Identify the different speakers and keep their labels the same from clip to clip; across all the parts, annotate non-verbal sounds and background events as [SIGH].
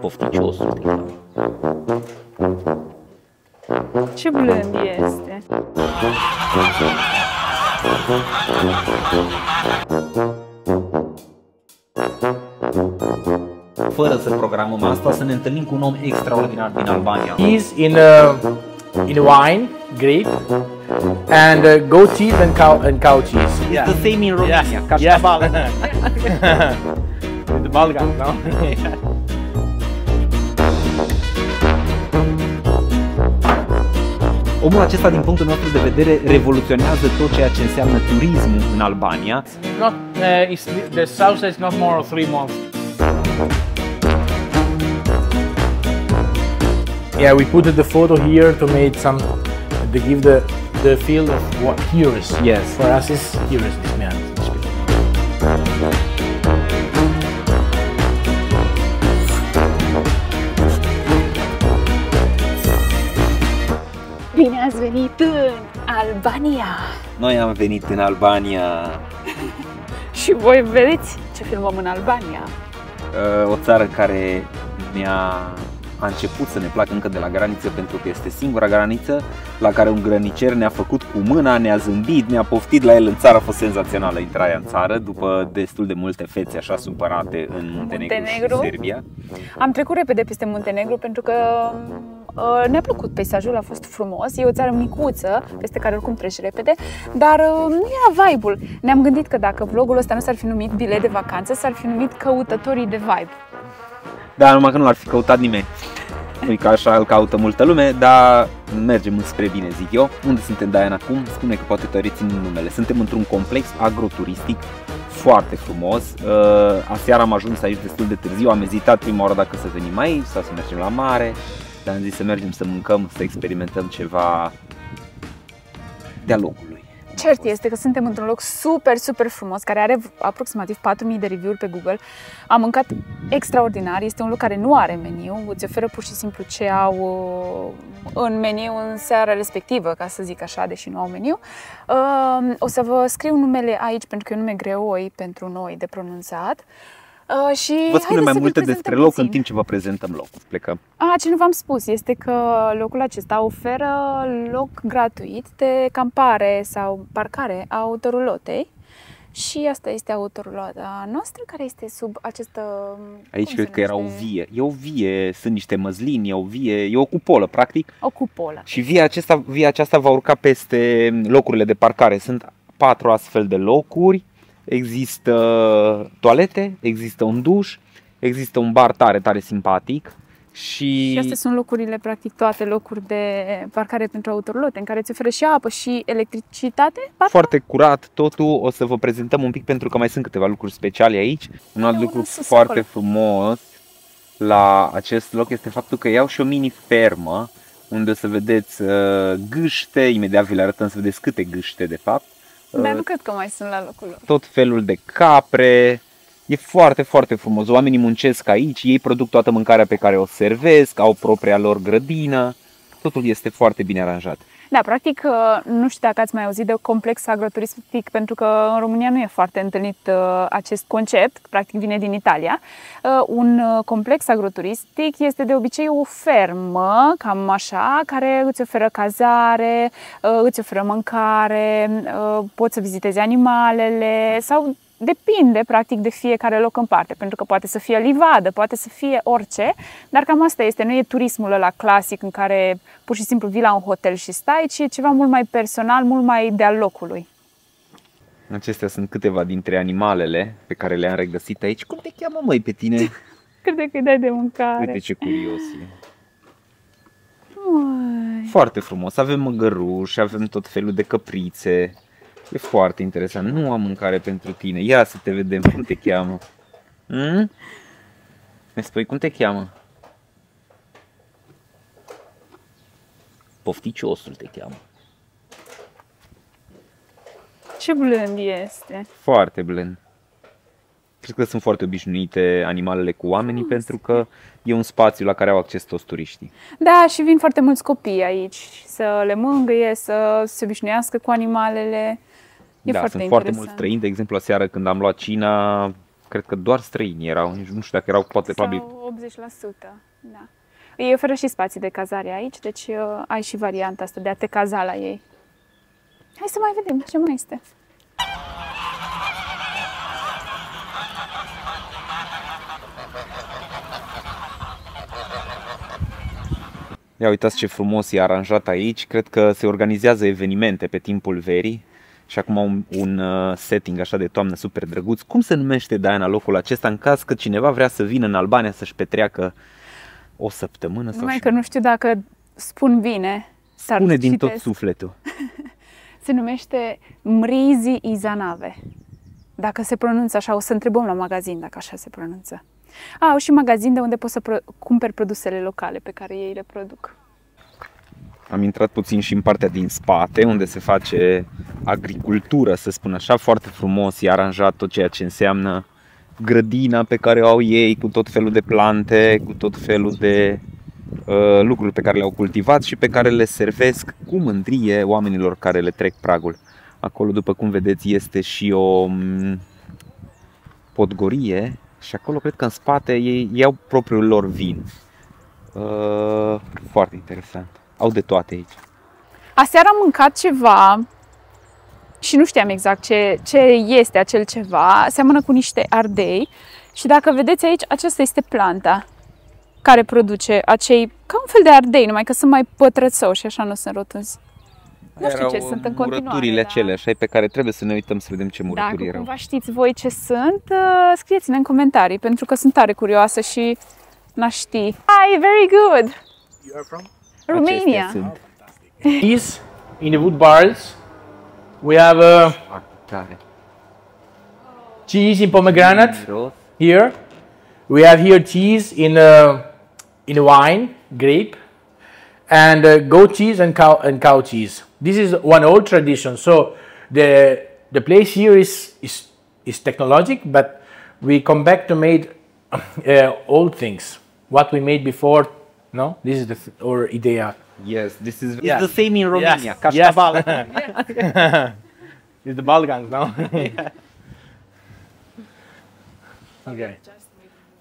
Speaker 1: Pofticiosul te cheamă.
Speaker 2: Ce blând este.
Speaker 1: Fără să programăm asta, să ne întâlnim cu un om extraordinar din Albania.
Speaker 3: He's in uh, in wine, grape, and uh, goat teeth and cow and cow cheese.
Speaker 1: It's the same in Romania,
Speaker 3: Yes. [LAUGHS] [LAUGHS]
Speaker 1: cașcaval.
Speaker 3: With the Balkan, no? [LAUGHS]
Speaker 1: Omul acesta, din punctul nostru de vedere, revoluționează tot ceea ce înseamnă turismul în Albania.
Speaker 3: not uh, it's, the sauce is not more than three months. Yeah, we put the photo here to make some to give the the feel of what here is.
Speaker 1: Yes.
Speaker 3: For us, is here is
Speaker 2: venit în Albania!
Speaker 1: Noi am venit în Albania, [LAUGHS]
Speaker 2: Și voi vedeți ce filmăm în Albania.
Speaker 1: uh, o țară care ne-a a început să ne placă încă de la graniță pentru că este singura graniță la care un grănicer ne-a făcut cu mâna, ne-a zâmbit, ne-a poftit la el în țară, a fost senzațională intrarea în țară după destul de multe fețe așa supărate în Muntenegru,
Speaker 2: Muntenegru.
Speaker 1: și Serbia.
Speaker 2: Am trecut repede peste Muntenegru pentru că uh, ne-a plăcut peisajul, a fost frumos. E o țară micuță, peste care oricum treci repede, dar uh, nu era vibe-ul. Ne-am gândit că dacă vlogul ăsta nu s-ar fi numit bilet de vacanță, s-ar fi numit căutătorii de vibe.
Speaker 1: Da, numai că nu l-ar fi căutat nimeni. Nu că așa îl caută multă lume, dar mergem spre bine, zic eu. Unde suntem, Diana, acum? Spune că poate te rețin numele. Suntem într-un complex agroturistic foarte frumos. Uh, aseară am ajuns aici destul de târziu, am ezitat prima oară dacă să venim aici sau să mergem la mare, dar am zis să mergem să mâncăm, să experimentăm ceva de-a locului.
Speaker 2: Cert este că suntem într-un loc super, super frumos, care are aproximativ 4.000 de review-uri pe Google. Am mâncat extraordinar, este un loc care nu are meniu, îți oferă pur și simplu ce au uh, în meniu în seara respectivă, ca să zic așa, deși nu au meniu. Uh, O să vă scriu numele aici, pentru că e un nume greoi pentru noi de pronunțat. Uh, și
Speaker 1: Vă spunem
Speaker 2: haideți
Speaker 1: mai
Speaker 2: să vi-l
Speaker 1: multe
Speaker 2: prezentăm
Speaker 1: despre loc
Speaker 2: puțin.
Speaker 1: în timp ce vă prezentăm locul. Plecăm.
Speaker 2: A, ce nu v-am spus este că locul acesta oferă loc gratuit de campare sau parcare a autorulotei și asta este autorulota noastră care este sub această...
Speaker 1: Aici
Speaker 2: cum
Speaker 1: cred
Speaker 2: se
Speaker 1: că era o
Speaker 2: numește?
Speaker 1: vie. E o vie, sunt niște măslini, e o vie, e o cupolă, practic.
Speaker 2: O cupolă.
Speaker 1: Și via aceasta, via aceasta va urca peste locurile de parcare. Sunt patru astfel de locuri. Există toalete, există un duș, există un bar tare, tare simpatic. Și,
Speaker 2: Și astea sunt locurile, practic toate locuri de parcare pentru autorulote, în care îți oferă și apă și electricitate. Ba,
Speaker 1: foarte curat totul. O să vă prezentăm un pic pentru că mai sunt câteva lucruri speciale aici. Un alt
Speaker 2: E
Speaker 1: lucru
Speaker 2: unul sus
Speaker 1: foarte
Speaker 2: acolo.
Speaker 1: frumos la acest loc este faptul că iau și o mini fermă unde o să vedeți uh, gâște, imediat vi le arătăm să vedeți câte gâște de fapt.
Speaker 2: Dar
Speaker 1: Uh,
Speaker 2: nu cred că mai sunt la locul lor.
Speaker 1: tot felul de capre. E foarte, foarte frumos. Oamenii muncesc aici, ei produc toată mâncarea pe care o servesc, au propria lor grădină. Totul este foarte bine aranjat.
Speaker 2: Da, practic, uh, nu știu dacă ați mai auzit de complex agroturistic, pentru că în România nu e foarte întâlnit uh, acest concept, practic vine din Italia. Uh, Un uh, complex agroturistic este de obicei o fermă, cam așa, care îți oferă cazare, uh, îți oferă mâncare, uh, poți să vizitezi animalele sau depinde practic de fiecare loc în parte, pentru că poate să fie livadă, poate să fie orice, dar cam asta este, nu e turismul ăla clasic în care pur și simplu vii la un hotel și stai, ci e ceva mult mai personal, mult mai de-al locului.
Speaker 1: Acestea sunt câteva dintre animalele pe care le-am regăsit aici. Cum te cheamă, măi, pe tine?
Speaker 2: Crede că îi dai de mâncare.
Speaker 1: Uite ce curios e.
Speaker 2: Măi.
Speaker 1: Foarte frumos. Avem măgăruși, avem tot felul de căprițe. E foarte interesant. Nu am mâncare pentru tine. Ia să te vedem. Cum te cheamă? Hmm? Ne spui cum te cheamă? Pofticiosul te cheamă.
Speaker 2: Ce blând este.
Speaker 1: Foarte blând. Cred că sunt foarte obișnuite animalele cu oamenii pentru că e un spațiu la care au acces toți turiștii.
Speaker 2: Da, și vin foarte mulți copii aici să le mângâie, să se obișnuiască cu animalele. E
Speaker 1: da,
Speaker 2: foarte
Speaker 1: sunt
Speaker 2: interesant.
Speaker 1: foarte mulți străini. De exemplu, aseară când am luat cina, cred că doar străini erau, nici nu știu dacă erau poate probabil
Speaker 2: Sau 80%, da. Ei oferă și spații de cazare aici, deci uh, ai și varianta asta de a te caza la ei. Hai să mai vedem ce mai este.
Speaker 1: Ia uitați ce frumos e aranjat aici. Cred că se organizează evenimente pe timpul verii și acum un, un uh, setting așa de toamnă super drăguț. Cum se numește, Diana, locul acesta în caz că cineva vrea să vină în Albania să-și petreacă o săptămână? Sau
Speaker 2: Numai
Speaker 1: și-
Speaker 2: că nu știu dacă spun bine. Dar
Speaker 1: Spune din tot
Speaker 2: citesc.
Speaker 1: sufletul. [LAUGHS]
Speaker 2: Se numește Mrizi Izanave. Dacă se pronunță așa, o să întrebăm la magazin dacă așa se pronunță. A, au și magazin de unde poți să pro- cumperi produsele locale pe care ei le produc.
Speaker 1: Am intrat puțin și în partea din spate, unde se face agricultură, să spun așa, foarte frumos, e aranjat tot ceea ce înseamnă grădina pe care o au ei, cu tot felul de plante, cu tot felul de uh, lucruri pe care le-au cultivat și pe care le servesc cu mândrie oamenilor care le trec pragul. Acolo, după cum vedeți, este și o m, podgorie și acolo cred că în spate ei iau propriul lor vin. Uh, foarte interesant. Au de toate aici.
Speaker 2: Aseară am mâncat ceva și nu știam exact ce, ce este acel ceva. Seamănă cu niște ardei și dacă vedeți aici, aceasta este planta care produce acei, ca un fel de ardei, numai că sunt mai pătrățoși, așa nu sunt rotunzi. Nu știu ce
Speaker 1: Erau
Speaker 2: sunt în continuare.
Speaker 1: murăturile
Speaker 2: dar-
Speaker 1: acelea, așa pe care trebuie să ne uităm să vedem ce murături
Speaker 2: Dacă
Speaker 1: erau.
Speaker 2: cumva știți voi ce sunt, uh, scrieți-ne în comentarii, pentru că sunt tare curioasă și n-aș ști. Hi, very good!
Speaker 3: You are from?
Speaker 2: Romania!
Speaker 3: Cheese in the wood barrels. We have uh, cheese in pomegranate here. We have here cheese in uh, in wine, grape, and uh, goat cheese and cow and cow cheese. This is one old tradition. So the the place here is is is technologic, but we come back to made uh, old things. What we made before. No, this is the th- our idea.
Speaker 1: Yes, this is
Speaker 3: Yeah.
Speaker 1: it's the same in Romania.
Speaker 3: Yes,
Speaker 1: Cașcaval. [LAUGHS] [LAUGHS]
Speaker 3: It's the Balkans, no? [LAUGHS] okay.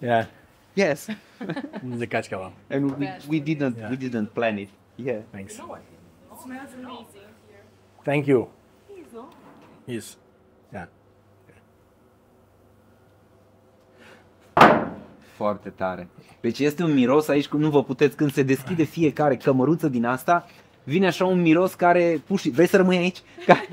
Speaker 3: Yeah,
Speaker 1: yes.
Speaker 3: this is the Kachkaval.
Speaker 1: And we, we didn't we didn't plan it. Yeah.
Speaker 3: Thanks. Smells amazing here. Thank you. Yes. Yeah.
Speaker 1: Foarte tare. Deci este un miros aici, cum nu vă puteți, când se deschide fiecare cămăruță din asta, vine așa un miros care, pur și, vrei să rămâi aici? [LAUGHS] Care,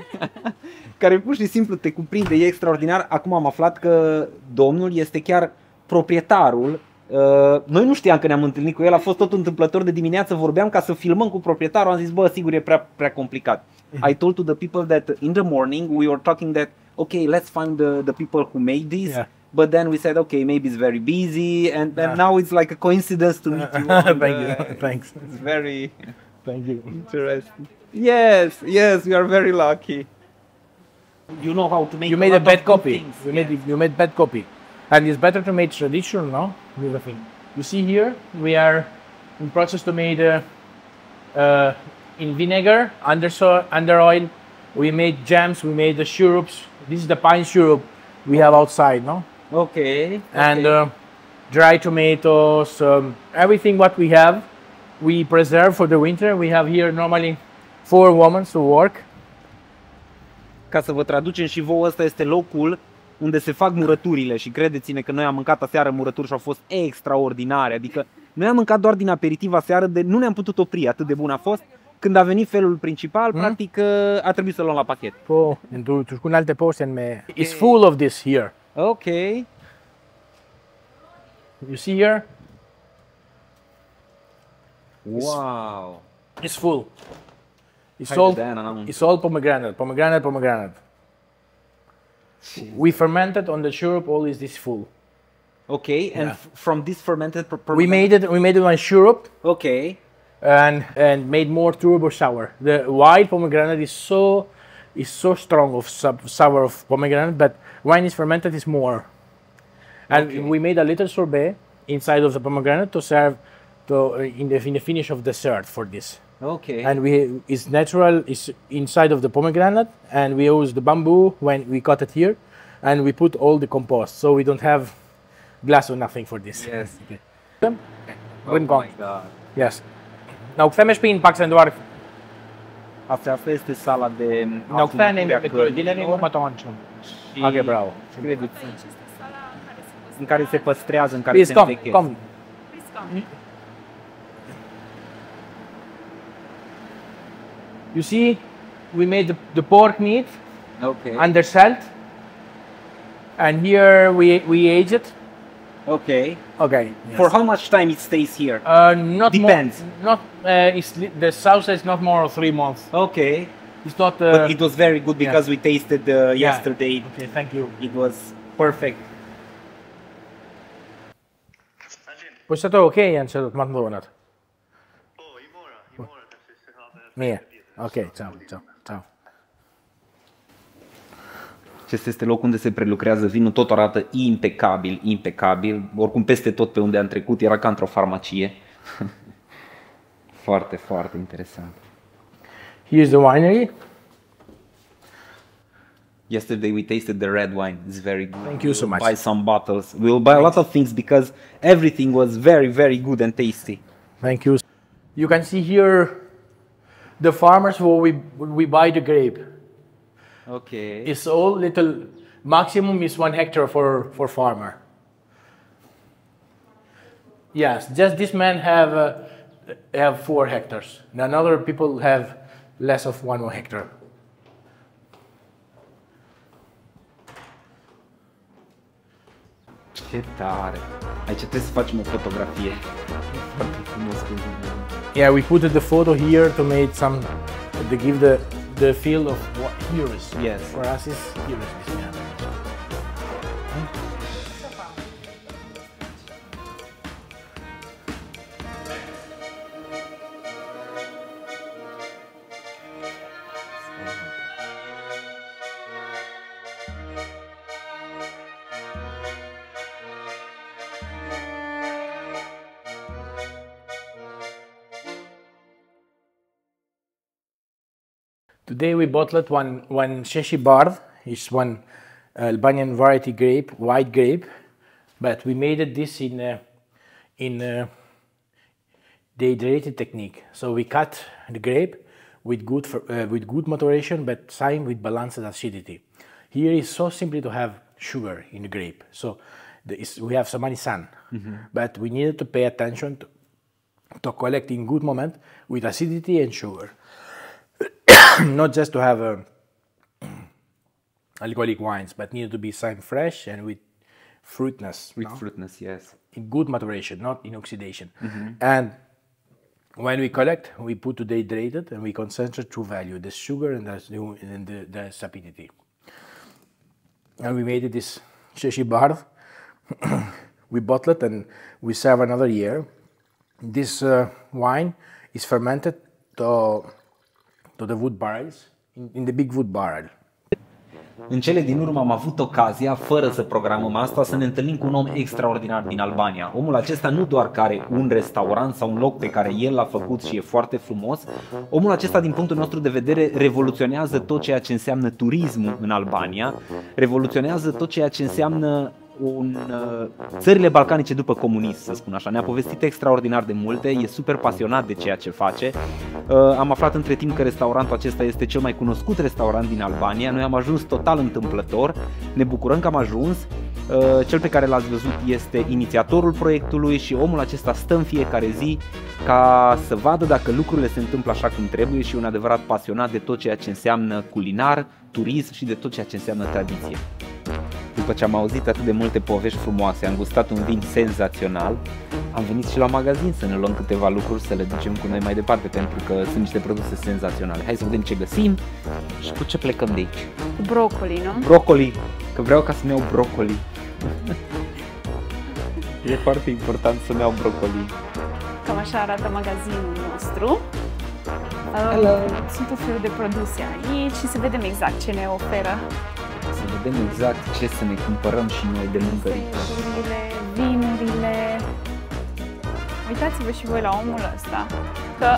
Speaker 1: care pur și simplu te cuprinde, e extraordinar. Acum am aflat că domnul este chiar proprietarul. Uh, Noi nu știam că ne-am întâlnit cu el, a fost tot întâmplător de dimineață, vorbeam ca să filmăm cu proprietarul, am zis, bă, sigur e prea, prea complicat. I told to the people that in the morning we were talking that, okay, let's find the, the people who made this.
Speaker 3: Yeah.
Speaker 1: But then we said, okay, maybe it's very busy, and, and now it's like a coincidence to meet you. [LAUGHS] on
Speaker 3: Thank
Speaker 1: the-
Speaker 3: you. Thanks.
Speaker 1: It's very
Speaker 3: Thank you.
Speaker 1: interesting. Yes, yes, we are very lucky. You know how to make.
Speaker 3: You made a bad copy.
Speaker 1: things.
Speaker 3: You made you made bad copy, and it's better to make traditional, no? With the thing. You see here, we are in process to make uh, uh, in vinegar, under so under oil. We made jams. We made the syrups. This is the pine syrup we have outside, no?
Speaker 1: Okay.
Speaker 3: and
Speaker 1: okay.
Speaker 3: uh, dry tomatoes, um, everything what we have, we preserve for the winter. We have here normally four women to work.
Speaker 1: Ca să vă traducem și vouă, ăsta este locul unde se fac murăturile și credeți-ne că noi am mâncat aseară murături și au fost extraordinare. Adică noi am mâncat doar din aperitiv aseară, de nu ne-am putut opri, atât de bun a fost. Când a venit felul principal, practic a trebuit să luăm la pachet.
Speaker 3: Po, tu tu cu alte poste me. It's full of this here.
Speaker 1: Ok.
Speaker 3: You see here,
Speaker 1: Wow.
Speaker 3: it's full. It's all it's all pomegranate, pomegranate, pomegranate. We fermented on the syrup. All is this full.
Speaker 1: Ok, and
Speaker 3: Yeah.
Speaker 1: from this fermented
Speaker 3: We made it. We made it on syrup.
Speaker 1: Ok.
Speaker 3: and and made more turbo sour. The white pomegranate is so is so strong of sub, sour of pomegranate, but wine is fermented is more. And
Speaker 1: Okay.
Speaker 3: we made a little sorbet inside of the pomegranate to serve to uh, in the in the finish of dessert for this.
Speaker 1: Ok.
Speaker 3: And we it's natural is inside of the pomegranate, and we use the bamboo when we cut it here and we put all the compost, so we don't have glass or nothing for this.
Speaker 1: Yes.
Speaker 3: Okay.
Speaker 1: Oh
Speaker 3: gong. Yes. Now chcemy špín, pak sem doar.
Speaker 1: Asta, asta este sala de
Speaker 3: Now chcemy
Speaker 1: afumături a
Speaker 3: microdinele
Speaker 1: cărților
Speaker 3: mă tonci.
Speaker 1: și
Speaker 3: Ok, bravo.
Speaker 1: credeți, în care se păstrează, în care
Speaker 3: Please
Speaker 1: se
Speaker 3: come,
Speaker 1: învechește.
Speaker 3: come.
Speaker 2: Please come.
Speaker 3: You see, we made the, the pork meat
Speaker 1: Ok,
Speaker 3: under salt, and here we we age it.
Speaker 1: Ok.
Speaker 3: Okay.
Speaker 1: For how much time it stays here?
Speaker 3: Uh, not
Speaker 1: Depends.
Speaker 3: More, not uh, it's li- the sauce is not more than three months.
Speaker 1: Ok.
Speaker 3: It's not. Uh,
Speaker 1: But it was very good because we tasted uh, yesterday.
Speaker 3: Okay, thank you.
Speaker 1: It was perfect.
Speaker 3: Păi să tot ok, Angelo, m-am donat.
Speaker 4: Oh, Imora, Imora trebuie să have
Speaker 3: Mie. Ok, ciao, ciao,
Speaker 1: Acesta este locul unde se prelucrează vinul, tot arată impecabil, impecabil. Oricum peste tot pe unde am trecut era ca într-o farmacie. [LAUGHS] foarte, foarte interesant.
Speaker 3: Here's the winery.
Speaker 1: Yesterday we tasted the red wine. It's very good.
Speaker 3: Thank you so
Speaker 1: We'll
Speaker 3: much.
Speaker 1: Buy some bottles. We'll buy a lot of things because everything was very, very good and tasty.
Speaker 3: Thank you. You can see here the farmers where we we buy the grape.
Speaker 1: Okay.
Speaker 3: It's all little. Maximum is one hectare for for farmer. Yes, just this man have uh, have four hectares. And other people have less of one hectare.
Speaker 1: Ce tare. Aici trebuie să facem o fotografie. Foarte frumos.
Speaker 3: Yeah, we put the photo here to make some to give the the feel of what here is.
Speaker 1: Yes.
Speaker 3: For us is here Today we bottled one one Sheshi Bard. It's one Albanian variety grape, white grape, but we made it this in uh, in uh, dehydrated technique. So we cut the grape with good fer- uh, with good maturation, but same with balanced acidity. Here is so simply to have sugar in the grape. So is, we have so many sun, but we needed to pay attention to, to collect in good moment with acidity and sugar [COUGHS] not just to have uh, alcoholic wines, but needed to be some fresh and with fruitness,
Speaker 1: With
Speaker 3: no?
Speaker 1: fruitness, yes.
Speaker 3: in good maturation, not in oxidation. And when we collect, we put to dehydrated and we concentrate true value, the sugar and the, and the, the sapidity. And we made this Sheshi Bar. [COUGHS] we bottle it and we serve another year. This uh, wine is fermented to, to the wood barrels, in, in the big wood barrel.
Speaker 1: În cele din urmă am avut ocazia, fără să programăm asta, să ne întâlnim cu un om extraordinar din Albania. Omul acesta nu doar că are un restaurant sau un loc pe care el l-a făcut și e foarte frumos, omul acesta, din punctul nostru de vedere, revoluționează tot ceea ce înseamnă turismul în Albania, revoluționează tot ceea ce înseamnă un, uh, țările balcanice după comunism, să spun așa. Ne-a povestit extraordinar de multe, e super pasionat de ceea ce face. Uh, Am aflat între timp că restaurantul acesta este cel mai cunoscut restaurant din Albania. Noi am ajuns total întâmplător. Ne bucurăm că am ajuns. Uh, Cel pe care l-ați văzut este inițiatorul proiectului și omul acesta stă în fiecare zi ca să vadă dacă lucrurile se întâmplă așa cum trebuie și e un adevărat pasionat de tot ceea ce înseamnă culinar, turism și de tot ceea ce înseamnă tradiție. După ce am auzit atât de multe povești frumoase, am gustat un vin senzațional, am venit și la magazin să ne luăm câteva lucruri să le ducem cu noi mai departe, pentru că sunt niște produse senzaționale. Hai să vedem ce găsim și cu ce plecăm de aici.
Speaker 2: Cu brocoli, nu?
Speaker 1: Brocoli, că vreau ca să-mi iau brocoli. [LAUGHS] e foarte important să-mi iau brocoli.
Speaker 2: Cam așa arată magazinul nostru.
Speaker 1: Hello.
Speaker 2: Uh, Sunt o felul de produse aici și să vedem exact ce ne oferă.
Speaker 1: Să vedem exact ce să ne cumpărăm și noi de mâncărit.
Speaker 2: Seturile, vinurile. Uitați-vă și voi la omul ăsta. Că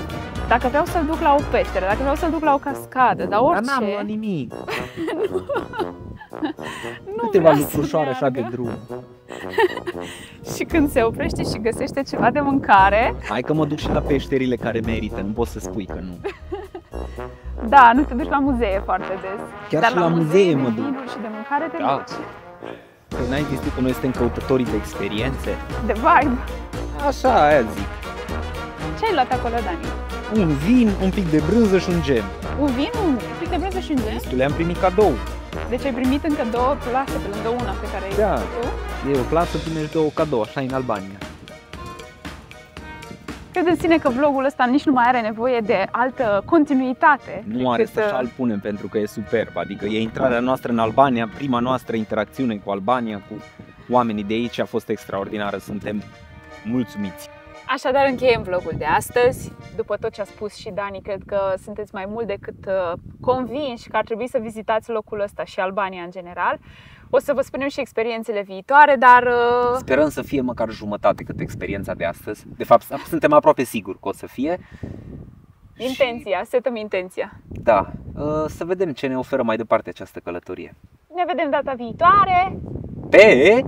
Speaker 2: dacă vreau să-l duc la o peșteră, dacă vreau să-l duc la o cascadă, dar
Speaker 1: Dar n-am luat
Speaker 2: orice,
Speaker 1: nimic. [LAUGHS]
Speaker 2: Nu
Speaker 1: Câteva
Speaker 2: vrea să
Speaker 1: lucrușoare așa de
Speaker 2: meargă.
Speaker 1: drum. [LAUGHS]
Speaker 2: Și când se oprește și găsește ceva de mâncare,
Speaker 1: Hai că mă duc și la peșterile care merită, nu poți să spui că nu. [LAUGHS]
Speaker 2: da, nu te duci la muzee foarte des.
Speaker 1: Chiar
Speaker 2: Dar
Speaker 1: și la muzee mă
Speaker 2: de
Speaker 1: duc.
Speaker 2: vinuri și de mâncare te
Speaker 1: Da.
Speaker 2: duci.
Speaker 1: Păi n-ai zis tu că noi suntem căutătorii de experiențe?
Speaker 2: De vibe.
Speaker 1: Așa, aia zic.
Speaker 2: Ce ai luat acolo, Dani?
Speaker 1: Un vin, un pic de brânză și un gem.
Speaker 2: Un vin, un pic de brânză și un gem?
Speaker 1: Tu le-am primit cadou.
Speaker 2: Deci ai primit încă două plase pe lângă una pe care ai
Speaker 1: Da.
Speaker 2: tu?
Speaker 1: E o plasă, primești două cadou, așa e în Albania.
Speaker 2: Cred în sine că vlogul ăsta nici nu mai are nevoie de altă continuitate.
Speaker 1: Nu are
Speaker 2: decât,
Speaker 1: să așa îl punem pentru că e superb. Adică e intrarea noastră în Albania, prima noastră interacțiune cu Albania, cu oamenii de aici a fost extraordinară. Suntem mulțumiți.
Speaker 2: Așadar încheiem vlogul de astăzi. După tot ce a spus și Dani, cred că sunteți mai mult decât uh, convinși că ar trebui să vizitați locul ăsta și Albania în general. O să vă spunem și experiențele viitoare, dar uh,
Speaker 1: Sperăm să fie măcar jumătate cât experiența de astăzi. De fapt, suntem aproape siguri că o să fie.
Speaker 2: intenția, setăm intenția.
Speaker 1: Da, uh, să vedem ce ne oferă mai departe această călătorie.
Speaker 2: Ne vedem data viitoare.
Speaker 1: Pe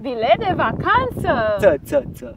Speaker 2: Bilet de vacanță!
Speaker 1: ță, ță, ță.